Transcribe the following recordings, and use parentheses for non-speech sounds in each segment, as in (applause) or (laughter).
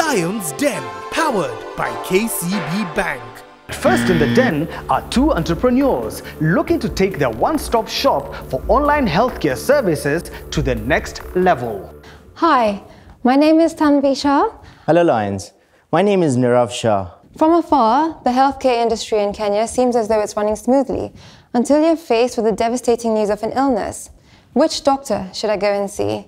Lions Den, powered by KCB Bank. First in the den are two entrepreneurs looking to take their one-stop shop for online healthcare services to the next level. Hi, my name is Tanvi Shah. Hello Lions, my name is Nirav Shah. From afar, the healthcare industry in Kenya seems as though it's running smoothly until you're faced with the devastating news of an illness. Which doctor should I go and see?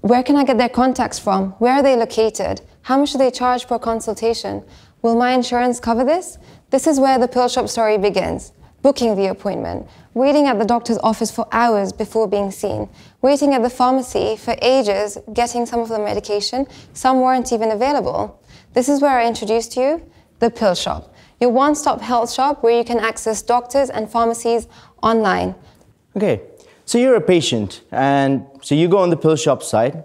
Where can I get their contacts from? Where are they located? How much do they charge per consultation? Will my insurance cover this? This is where the pill shop story begins. Booking the appointment, waiting at the doctor's office for hours before being seen, waiting at the pharmacy for ages, getting some of the medication, some weren't even available. This is where I introduce to you the pill shop, your one stop health shop where you can access doctors and pharmacies online. Okay, so you're a patient, and so you go on the pill shop site,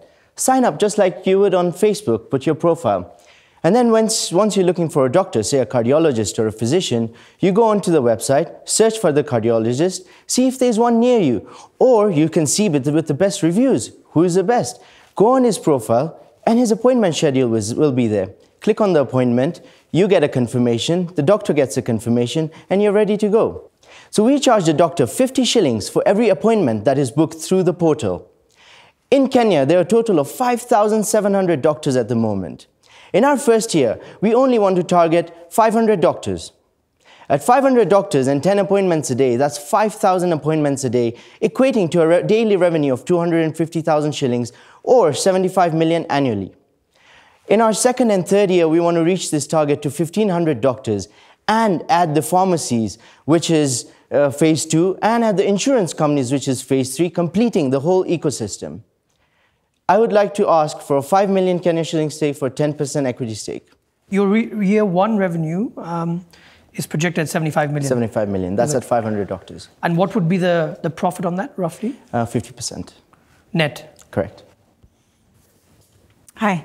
sign up just like you would on Facebook, put your profile. And then once, once you're looking for a doctor, say a cardiologist or a physician, you go onto the website, search for the cardiologist, see if there's one near you. Or you can see with the, with the best reviews, who is the best. Go on his profile, and his appointment schedule will be there. Click on the appointment, you get a confirmation, the doctor gets a confirmation, and you're ready to go. So we charge the doctor 50 shillings for every appointment that is booked through the portal. In Kenya, there are a total of 5,700 doctors at the moment. In our first year, we only want to target 500 doctors. At 500 doctors and 10 appointments a day, that's 5,000 appointments a day, equating to a re daily revenue of 250,000 shillings or 75 million annually. In our second and third year, we want to reach this target to 1,500 doctors and add the pharmacies, which is uh, phase two, and add the insurance companies, which is phase three, completing the whole ecosystem. I would like to ask for a 5 million Kenya shilling stake for 10% equity stake. Your year one revenue um, is projected at 75 million. 75 million. That's at 500 doctors. And what would be the, the profit on that, roughly? Uh, 50%. Net? Correct. Hi.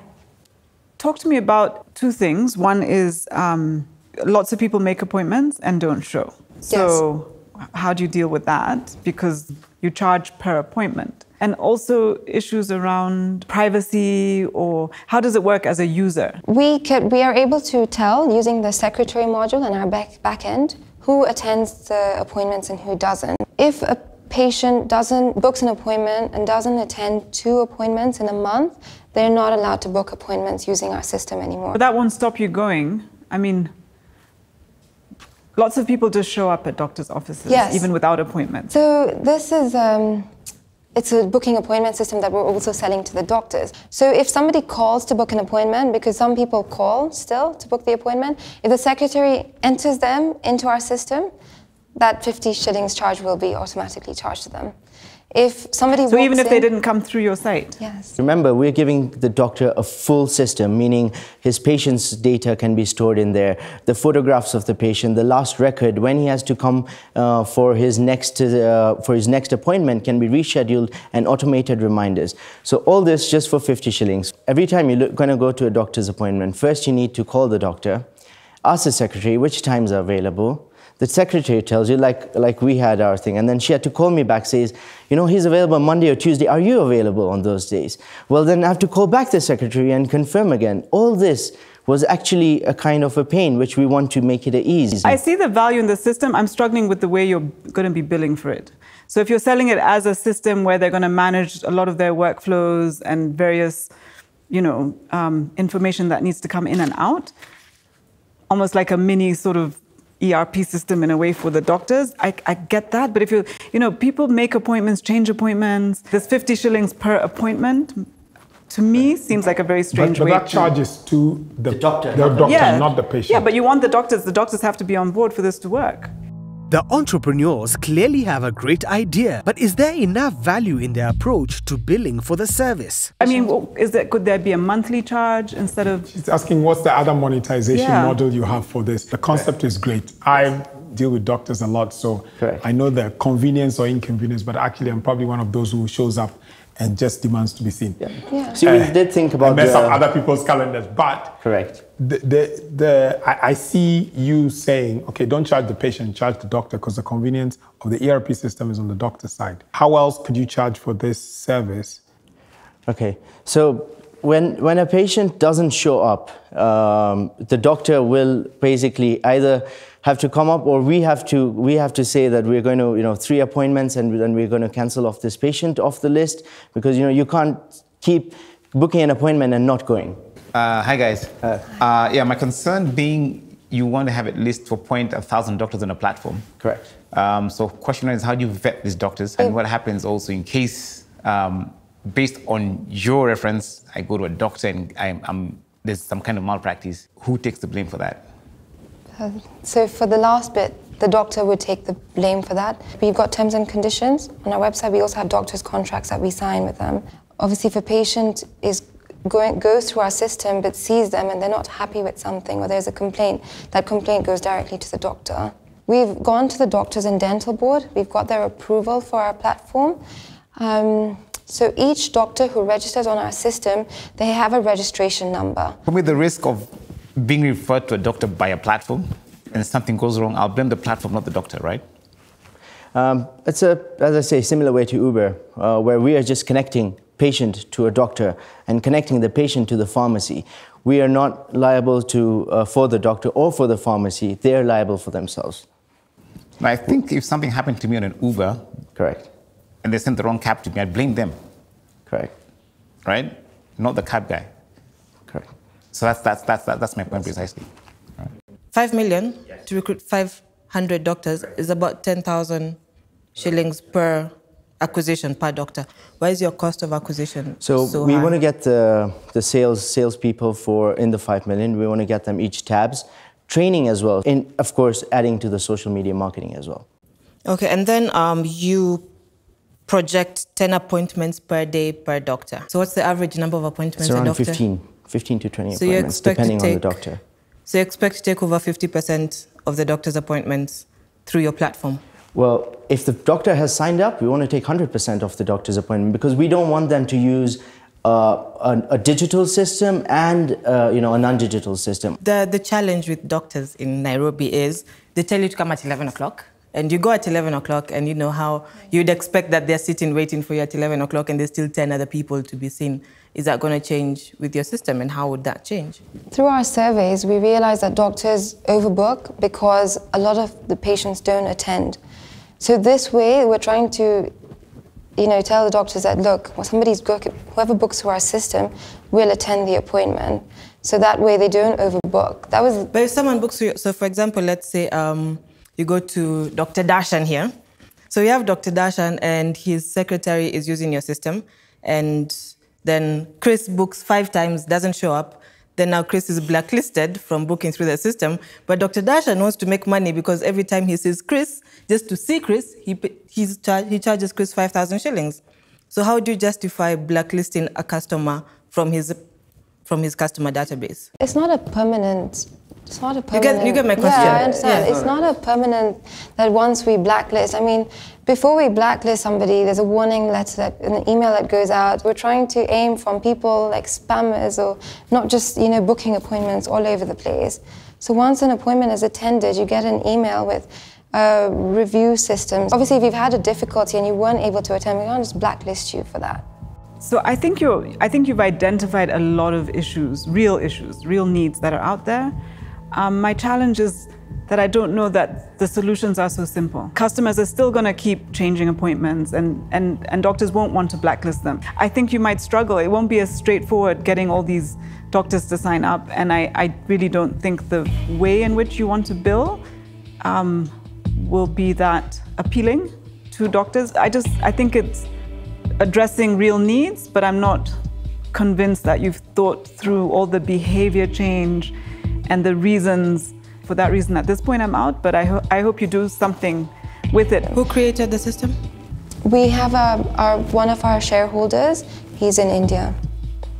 Talk to me about two things. One is um, lots of people make appointments and don't show. So, yes. how do you deal with that? Because you charge per appointment. And also issues around privacy or how does it work as a user? We, could, we are able to tell using the secretary module in our back, back end who attends the appointments and who doesn't. If a patient doesn't books an appointment and doesn't attend two appointments in a month, they're not allowed to book appointments using our system anymore. But that won't stop you going. I mean, lots of people just show up at doctors' offices, yes. even without appointments. So this is. Um, it's a booking appointment system that we're also selling to the doctors. So if somebody calls to book an appointment, because some people call still to book the appointment, if the secretary enters them into our system, that 50 shillings charge will be automatically charged to them. If somebody so even if in, they didn't come through your site? Yes. Remember we're giving the doctor a full system meaning his patient's data can be stored in there. The photographs of the patient the last record when he has to come uh, for his next uh, for his next appointment can be rescheduled and automated reminders. So all this just for 50 shillings. Every time you're going to go to a doctor's appointment first you need to call the doctor ask the secretary which times are available the secretary tells you, like, like we had our thing. And then she had to call me back, says, you know, he's available Monday or Tuesday. Are you available on those days? Well, then I have to call back the secretary and confirm again. All this was actually a kind of a pain, which we want to make it easy. I see the value in the system. I'm struggling with the way you're going to be billing for it. So if you're selling it as a system where they're going to manage a lot of their workflows and various, you know, um, information that needs to come in and out, almost like a mini sort of ERP system in a way for the doctors. I, I, get that, but if you, you know, people make appointments, change appointments. There's 50 shillings per appointment. To me, seems like a very strange but, but way. But that to, charges to the, the doctor, the doctor, yeah. not the patient. Yeah, but you want the doctors. The doctors have to be on board for this to work. The entrepreneurs clearly have a great idea, but is there enough value in their approach to billing for the service? I mean, is there, could there be a monthly charge instead of? She's asking what's the other monetization yeah. model you have for this. The concept is great. I deal with doctors a lot, so Correct. I know the convenience or inconvenience, but actually I'm probably one of those who shows up and just demands to be seen. Yeah. yeah. See, we uh, did think about mess the, up other people's calendars, but correct. The the, the I, I, see you saying, okay, don't charge the patient, charge the doctor, because the convenience of the ERP system is on the doctor's side. How else could you charge for this service? Okay, so when, when a patient doesn't show up, um, the doctor will basically either have to come up or we have to, we have to say that we're going to, you know, three appointments and then we're going to cancel off this patient off the list because, you know, you can't keep booking an appointment and not going. Uh, hi, guys. Uh, uh, yeah, my concern being you want to have at least to appoint a thousand doctors on a platform. Correct. Um, so question is, how do you vet these doctors and what happens also in case um, based on your reference, I go to a doctor and I'm, I'm, there's some kind of malpractice. Who takes the blame for that? So for the last bit, the doctor would take the blame for that. We've got terms and conditions on our website. We also have doctors' contracts that we sign with them. Obviously, if a patient is going, goes through our system but sees them and they're not happy with something or there's a complaint, that complaint goes directly to the doctor. We've gone to the Doctors and Dental Board. We've got their approval for our platform. Um, so each doctor who registers on our system, they have a registration number. With the risk of being referred to a doctor by a platform and something goes wrong, I'll blame the platform, not the doctor, right? Um, it's a, as I say, similar way to Uber, uh, where we are just connecting patient to a doctor and connecting the patient to the pharmacy. We are not liable to, uh, for the doctor or for the pharmacy. They are liable for themselves. Now, I think if something happened to me on an Uber, correct, and they sent the wrong cab to me, I'd blame them. Correct. Right? Not the cab guy. Correct. So that's, that's, that's, that's my point precisely. Right. Five million yes. to recruit 500 doctors is about 10,000 shillings per acquisition per doctor. Why is your cost of acquisition so, so we high? want to get the, the sales salespeople for in the five million. We want to get them each tabs, training as well, and of course adding to the social media marketing as well. Okay, and then um, you project 10 appointments per day per doctor. So what's the average number of appointments it's around a doctor? 15, 15 to 20 so appointments, depending take, on the doctor. So you expect to take over 50% of the doctor's appointments through your platform? Well, if the doctor has signed up, we want to take 100% of the doctor's appointment because we don't want them to use uh, a, a, digital system and uh, you know a non-digital system. The the challenge with doctors in Nairobi is they tell you to come at 11 o'clock, and you go at 11 o'clock, and you know how you'd expect that they're sitting waiting for you at 11 o'clock, and there's still 10 other people to be seen. Is that going to change with your system, and how would that change? Through our surveys, we realize that doctors overbook because a lot of the patients don't attend. So this way, we're trying to, you know, tell the doctors that look, when somebody's book, whoever books through our system will attend the appointment. So that way, they don't overbook. That was. But if someone books you, so for example, let's say um, you go to Dr. Darshan here. So you have Dr. Darshan and his secretary is using your system, and then Chris books five times, doesn't show up. Then now Chris is blacklisted from booking through the system. But Dr. Darshan wants to make money because every time he sees Chris, just to see Chris, he, char he charges Chris 5,000 shillings. So how do you justify blacklisting a customer from his, from his customer database? It's not a permanent it's not a permanent. You get, you get my question. Yeah, I understand. Yeah. It's not a permanent that once we blacklist. I mean, before we blacklist somebody, there's a warning letter, that, an email that goes out. We're trying to aim from people like spammers or not just you know booking appointments all over the place. So once an appointment is attended, you get an email with uh, review systems. Obviously, if you've had a difficulty and you weren't able to attend, we can't just blacklist you for that. So I think you're, I think you've identified a lot of issues, real issues, real needs that are out there. Um, my challenge is that I don't know that the solutions are so simple. Customers are still going to keep changing appointments and, and, and doctors won't want to blacklist them. I think you might struggle. It won't be as straightforward getting all these doctors to sign up. And I, I really don't think the way in which you want to bill um, will be that appealing to doctors. I just, I think it's addressing real needs, but I'm not convinced that you've thought through all the behavior change and the reasons for that reason. At this point, I'm out, but I, ho I hope you do something with it. Who created the system? We have a, our, one of our shareholders. He's in India.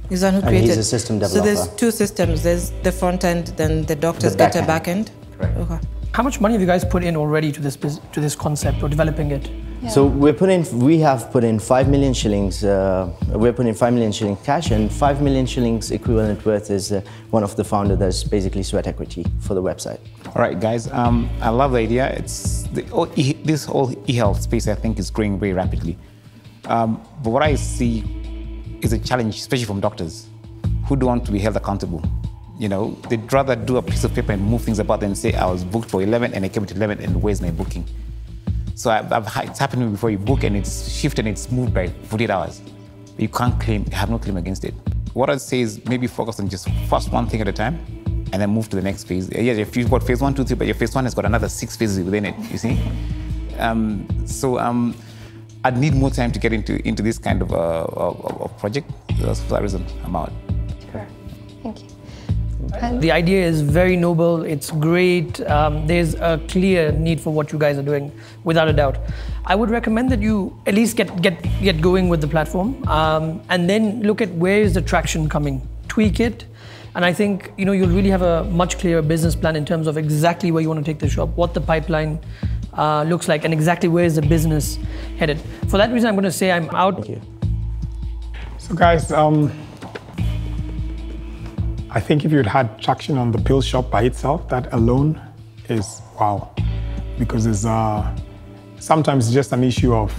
He's one who created. And he's a system developer. So there's two systems. There's the front end, then the doctors the get a back end. Correct. Okay. How much money have you guys put in already to this to this concept or developing it? Yeah. So we're putting, we have put in five million shillings. Uh, we're putting five million shillings cash, and five million shillings equivalent worth is uh, one of the founder that's basically sweat equity for the website. All right, guys. Um, I love the idea. It's the, oh, e, this whole e-health space. I think is growing very rapidly. Um, but what I see is a challenge, especially from doctors. who don't want to be held accountable. You know, they'd rather do a piece of paper and move things about than say, I was booked for 11 and I came at 11 and where's my booking? So I've, I've, it's happened to me before you book and it's shifted and it's moved by 48 hours. You can't claim, you have no claim against it. What I'd say is maybe focus on just first one thing at a time and then move to the next phase. Yeah, if you've got phase one, two, three, but your phase one has got another six phases within it, you see? Um, so um, I'd need more time to get into, into this kind of, uh, of, of project. That's for that reason I'm out. The idea is very noble. It's great. Um, there's a clear need for what you guys are doing, without a doubt. I would recommend that you at least get get get going with the platform, um, and then look at where is the traction coming. Tweak it, and I think you know you'll really have a much clearer business plan in terms of exactly where you want to take the shop, what the pipeline uh, looks like, and exactly where is the business headed. For that reason, I'm going to say I'm out. Thank you. So, guys. Um, I think if you'd had traction on the pill shop by itself, that alone is wow. Because it's uh, sometimes just an issue of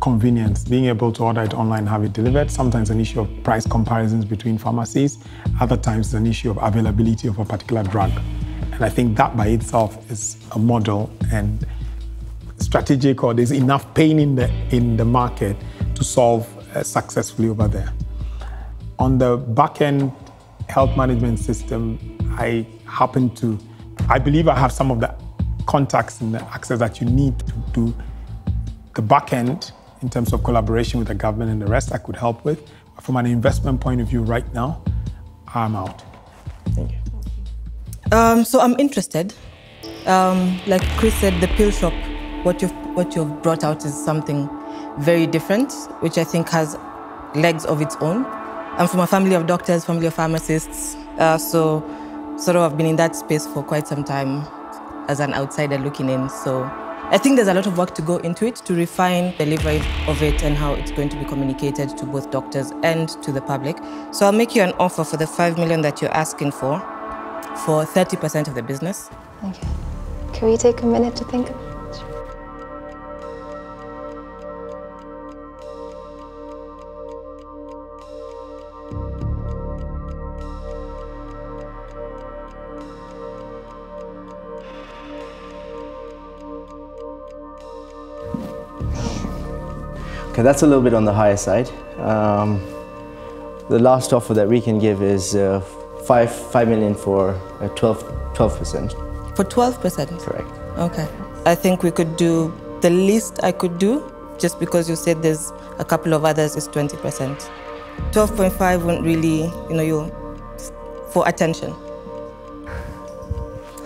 convenience, being able to order it online have it delivered. Sometimes an issue of price comparisons between pharmacies. Other times an issue of availability of a particular drug. And I think that by itself is a model and strategic or there's enough pain in the, in the market to solve uh, successfully over there. On the back end, health management system, I happen to, I believe I have some of the contacts and the access that you need to do the back end in terms of collaboration with the government and the rest I could help with. But from an investment point of view right now, I'm out. Thank you. Um, so I'm interested. Um, like Chris said, the pill shop, what you've, what you've brought out is something very different, which I think has legs of its own. I'm from a family of doctors, family of pharmacists. Uh, so, sort of, I've been in that space for quite some time as an outsider looking in. So, I think there's a lot of work to go into it to refine the delivery of it and how it's going to be communicated to both doctors and to the public. So, I'll make you an offer for the five million that you're asking for, for 30% of the business. Okay. Can we take a minute to think? Okay, that's a little bit on the higher side. Um, the last offer that we can give is uh, five five million for uh, 12 percent. For twelve percent. Correct. Okay. I think we could do the least I could do, just because you said there's a couple of others is twenty percent. Twelve point five won't really, you know, you for attention.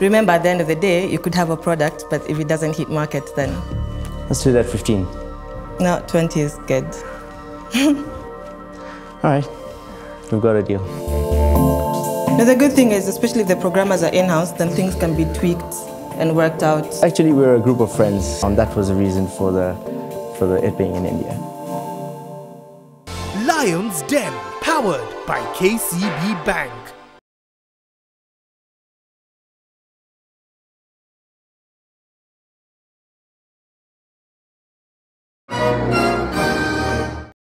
Remember, at the end of the day, you could have a product, but if it doesn't hit market, then. Let's do that 15. No, 20 is good. (laughs) All right, we've got a deal. Now, the good thing is, especially if the programmers are in-house, then things can be tweaked and worked out. Actually, we're a group of friends, and that was the reason for the for the it being in India. Lions Den, powered by KCB Bank.